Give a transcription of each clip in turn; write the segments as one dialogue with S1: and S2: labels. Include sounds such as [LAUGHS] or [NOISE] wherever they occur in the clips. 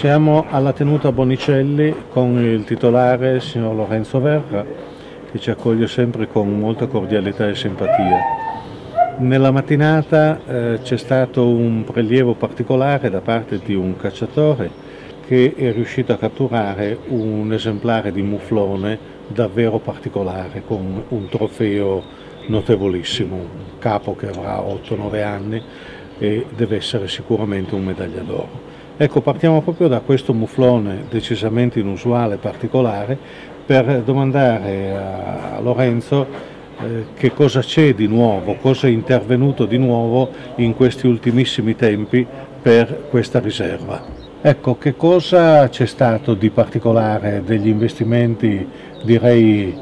S1: Siamo alla tenuta Bonicelli con il titolare, signor Lorenzo Verra, che ci accoglie sempre con molta cordialità e simpatia. Nella mattinata eh, c'è stato un prelievo particolare da parte di un cacciatore che è riuscito a catturare un esemplare di muflone davvero particolare con un trofeo notevolissimo, un capo che avrà 8-9 anni e deve essere sicuramente un medaglia d'oro. Ecco, partiamo proprio da questo muflone decisamente inusuale, particolare, per domandare a Lorenzo eh, che cosa c'è di nuovo, cosa è intervenuto di nuovo in questi ultimissimi tempi per questa riserva. Ecco, che cosa c'è stato di particolare degli investimenti, direi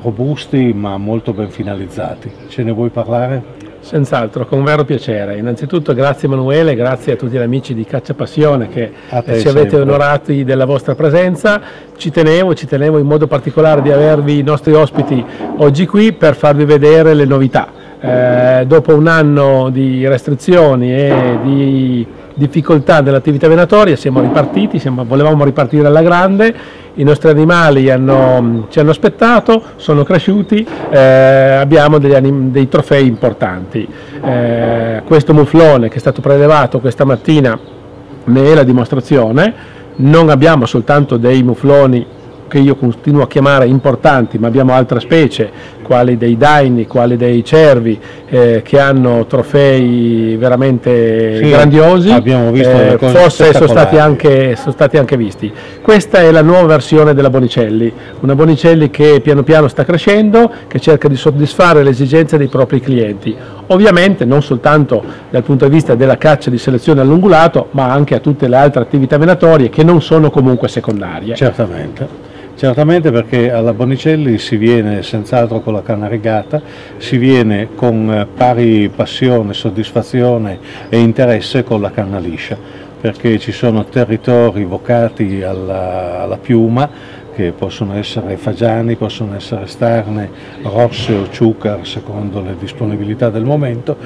S1: robusti ma molto ben finalizzati? Ce ne vuoi parlare?
S2: Senz'altro, con vero piacere. Innanzitutto grazie Emanuele, grazie a tutti gli amici di Caccia Passione che ci avete onorati della vostra presenza. Ci tenevo, ci tenevo in modo particolare di avervi i nostri ospiti oggi qui per farvi vedere le novità. Eh, dopo un anno di restrizioni e di difficoltà dell'attività venatoria, siamo ripartiti, siamo, volevamo ripartire alla grande, i nostri animali hanno, ci hanno aspettato, sono cresciuti, eh, abbiamo degli, dei trofei importanti. Eh, questo muflone che è stato prelevato questa mattina ne è la dimostrazione, non abbiamo soltanto dei mufloni che io continuo a chiamare importanti, ma abbiamo altre specie, quali dei daini, quali dei cervi, eh, che hanno trofei veramente sì, grandiosi,
S1: abbiamo visto eh,
S2: forse sono stati, anche, sono stati, anche, visti. Questa è la nuova versione della Bonicelli, una Bonicelli che piano piano sta crescendo, che cerca di soddisfare le esigenze dei propri clienti. Ovviamente non soltanto dal punto di vista della caccia di selezione all'ungulato, ma anche a tutte le altre attività venatorie che non sono comunque secondarie.
S1: Certamente. Certamente perché alla Bonicelli si viene senz'altro con la canna rigata, si viene con eh, pari passione, soddisfazione e interesse con la canna liscia, perché ci sono territori vocati alla, alla piuma che possono essere fagiani, possono essere starne, rosse o ciucar secondo le disponibilità del momento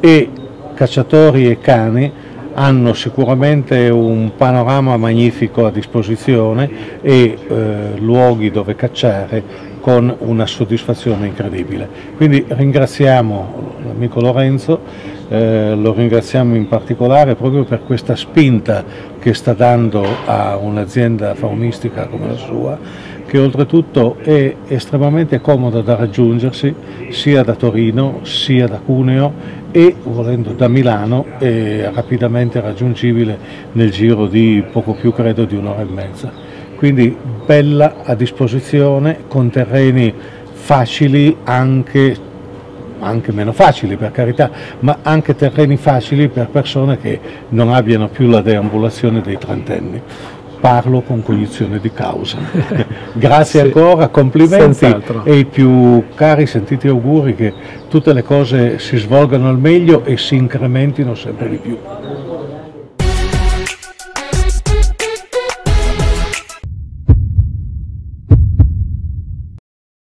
S1: e cacciatori e cani hanno sicuramente un panorama magnifico a disposizione e eh, luoghi dove cacciare con una soddisfazione incredibile. Quindi ringraziamo l'amico Lorenzo, eh, lo ringraziamo in particolare proprio per questa spinta che sta dando a un'azienda faunistica come la sua che oltretutto è estremamente comoda da raggiungersi sia da Torino sia da Cuneo e volendo da Milano è rapidamente raggiungibile nel giro di poco più credo di un'ora e mezza. Quindi bella a disposizione con terreni facili anche anche meno facili per carità, ma anche terreni facili per persone che non abbiano più la deambulazione dei trentenni parlo con cognizione di causa. [LAUGHS] Grazie sì, ancora, complimenti e i più cari sentiti auguri che tutte le cose si svolgano al meglio e si incrementino sempre di più.